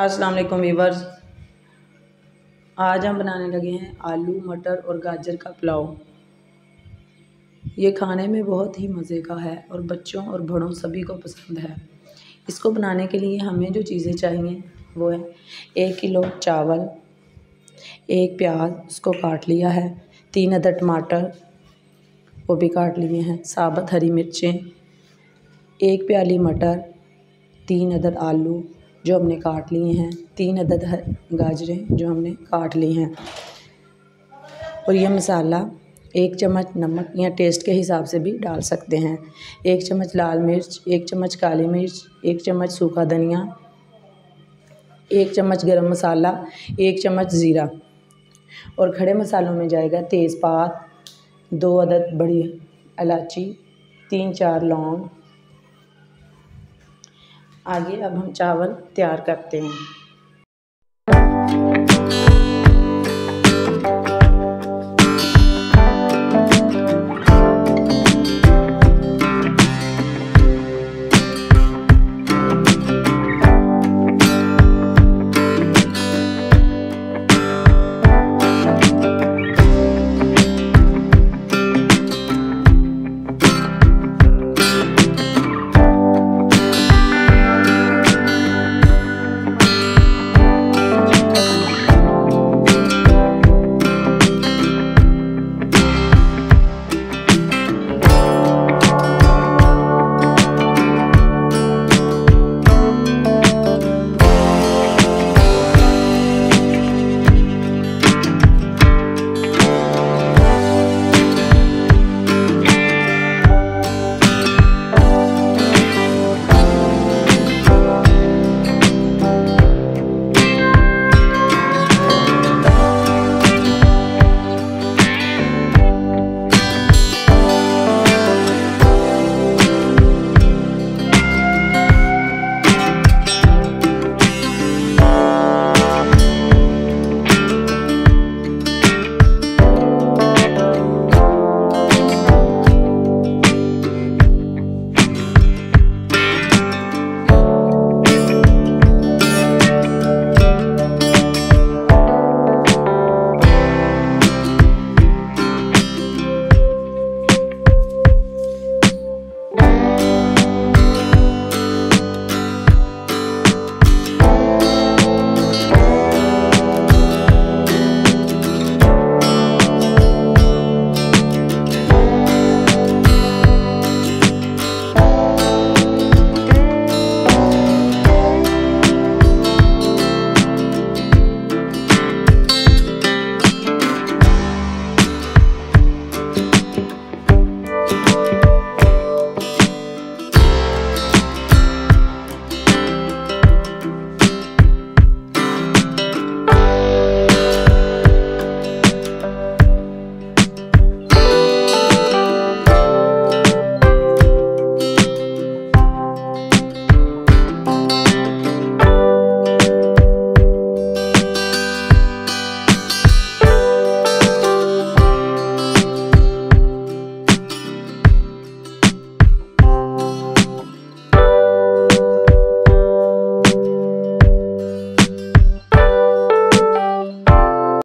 अस्सलाम वालेकुम वीवर्स आज हम बनाने लगे हैं आलू, मटर और गाजर का पुलाव। ये खाने में बहुत ही मज़े का है और बच्चों और बड़ों सभी को पसंद है। इसको बनाने के लिए हमें जो चीज़ें चाहिए वो है। एक किलो चावल, एक प्याज, उसको काट लिया है। तीन अदर टमाटर, वो भी काट लिए हैं। साबुत, हरी मिर्चें, एक प्याली मटर, तीन अदर आलू जो हमने काट लिए हैं, तीन अदद गाजरें जो हमने काट ली हैं। और यह मसाला एक चम्मच नमक या टेस्ट के हिसाब से भी डाल सकते हैं। एक चम्मच लाल मिर्च, एक चम्मच काली मिर्च, एक चम्मच सूखा धनिया, एक चम्मच गरम मसाला, एक चम्मच ज़ीरा। और खड़े मसालों में जाएगा तेज़पात, दो अदद बड़ी इलायची, तीन चार लौंग आगे अब हम चावल तैयार करते हैं।